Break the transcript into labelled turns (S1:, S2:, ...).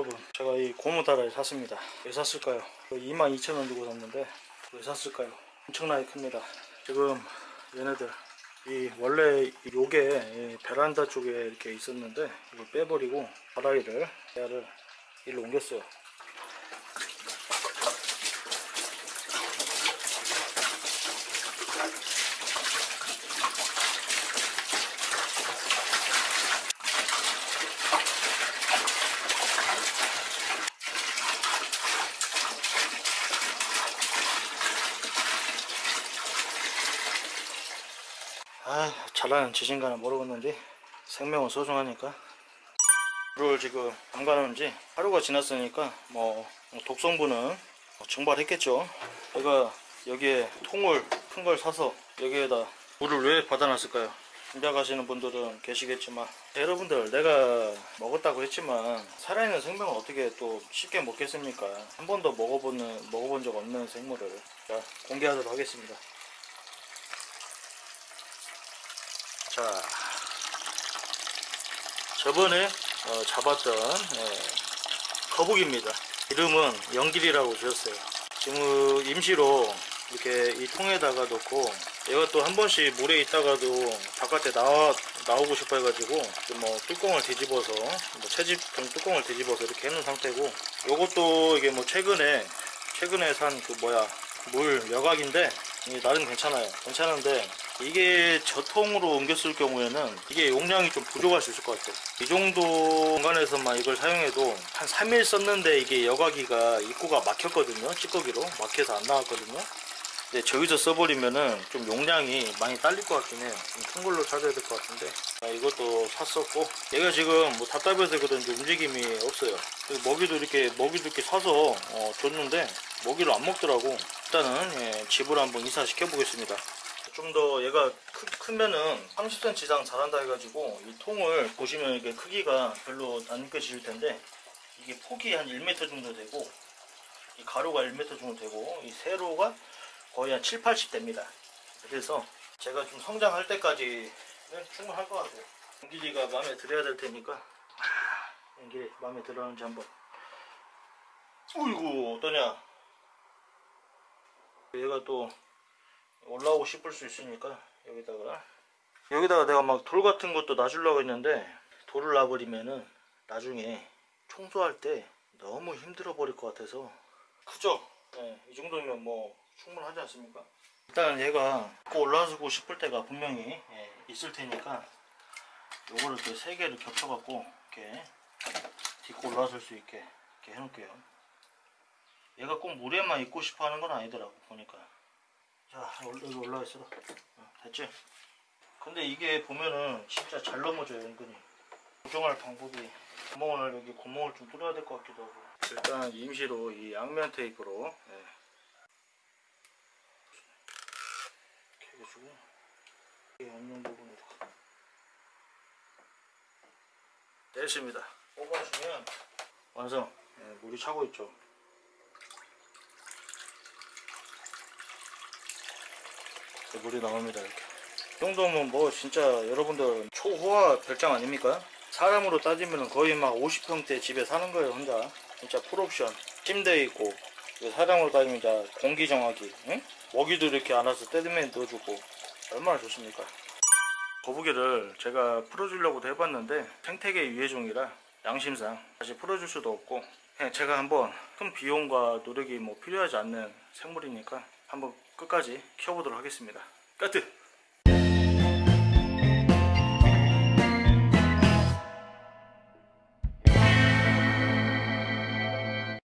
S1: 여러분 제가 이 고무다라를 샀습니다 왜 샀을까요? 22,000원 주고 샀는데 왜 샀을까요? 엄청나게 큽니다 지금 얘네들 이 원래 이 요게 이 베란다 쪽에 이렇게 있었는데 이걸 빼버리고 다라이를 얘를 일로 옮겼어요 아 잘하는 지진가는 모르겠는데 생명은 소중하니까. 물을 지금 담가놓은지 하루가 지났으니까 뭐 독성분은 뭐 증발했겠죠. 제가 여기에 통을 큰 걸 사서 여기에다 물을 왜 받아놨을까요? 짐작하시는 분들은 계시겠지만 여러분들 내가 먹었다고 했지만 살아있는 생명을 어떻게 또 쉽게 먹겠습니까? 한 번도 먹어보는 먹어본 적 없는 생물을 자 공개하도록 하겠습니다 자, 저번에 어, 잡았던 예, 거북입니다. 이름은 영길이라고 지었어요. 지금 임시로 이렇게 이 통에다가 넣고 얘가 또 한 번씩 물에 있다가도 바깥에 나와 나오고 싶어 해가지고 뭐 뚜껑을 뒤집어서 뭐 채집통 뚜껑을 뒤집어서 이렇게 해놓은 상태고 요것도 이게 뭐 최근에 최근에 산 그 뭐야 물 여각인데 나름 괜찮아요. 괜찮은데 이게 저통으로 옮겼을 경우에는 이게 용량이 좀 부족할 수 있을 것 같아요. 이 정도 공간에서만 이걸 사용해도 한 3일 썼는데 이게 여과기가 입구가 막혔거든요. 찌꺼기로 막혀서 안 나왔거든요. 근데 저기서 써버리면은 좀 용량이 많이 딸릴 것 같긴 해요. 좀 큰 걸로 찾아야 될 것 같은데 아, 이것도 샀었고 얘가 지금 뭐 답답해서 그런지 움직임이 없어요. 먹이도 이렇게 먹이도 이렇게 사서 어, 줬는데 먹이를 안 먹더라고. 일단은 예, 집으로 한번 이사 시켜 보겠습니다. 좀 더 얘가 크, 크면은 30cm 이상 자란다 해가지고 이 통을 보시면 이게 크기가 별로 안 느껴질 텐데 이게 폭이 한 1m 정도 되고 이 가로가 1m 정도 되고 이 세로가 거의 한 7, 80 됩니다. 그래서 제가 좀 성장할 때까지는 충분할 것 같아요. 연길이가 마음에 들어야 될 테니까 연길이 마음에 들었는지 한번 어이구 어떠냐 얘가 또 올라오고 싶을 수 있으니까 여기다가 여기다가 내가 막 돌 같은 것도 놔주려고 했는데 돌을 놔버리면은 나중에 청소할 때 너무 힘들어 버릴 것 같아서 크죠? 네, 이 정도면 뭐 충분하지 않습니까? 일단 얘가 꼭 올라가고 싶을 때가 분명히 예, 있을 테니까 요거를 이렇게 세 개를 겹쳐 갖고 이렇게 딛고 올라설 수 있게 이렇게 해놓을게요 얘가 꼭 물에만 있고 싶어 하는 건 아니더라고 보니까 자 여기 올라와 있어 어, 됐지? 근데 이게 보면은 진짜 잘 넘어져요 은근히 고정할 방법이 구멍을 여기 구멍을 좀 뚫어야 될 것 같기도 하고 일단 임시로 이 양면 테이프로 예. 이렇게 해 가지고 이 안면 부분으로 됐습니다. 뽑아주면 완성. 예, 물이 차고 있죠. 물이 나옵니다 이렇게. 이 정도면 뭐 진짜 여러분들 초호화 별장 아닙니까? 사람으로 따지면 거의 막 50평대 집에 사는 거예요 혼자. 진짜 풀옵션. 침대 있고 사람으로 따지면 이제 공기 정화기 응? 먹이도 이렇게 안아서 떼드맨 넣어주고 얼마나 좋습니까 거북이를 제가 풀어주려고도 해봤는데 생태계 유해종이라 양심상 다시 풀어줄 수도 없고 그냥 제가 한번 큰 비용과 노력이 뭐 필요하지 않는 생물이니까 한번 끝까지 키워보도록 하겠습니다. 까트!